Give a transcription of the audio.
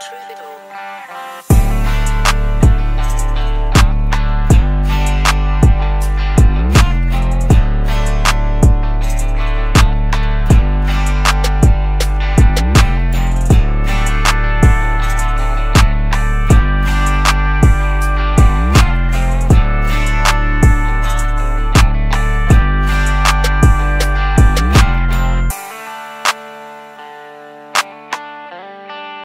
Troubadour.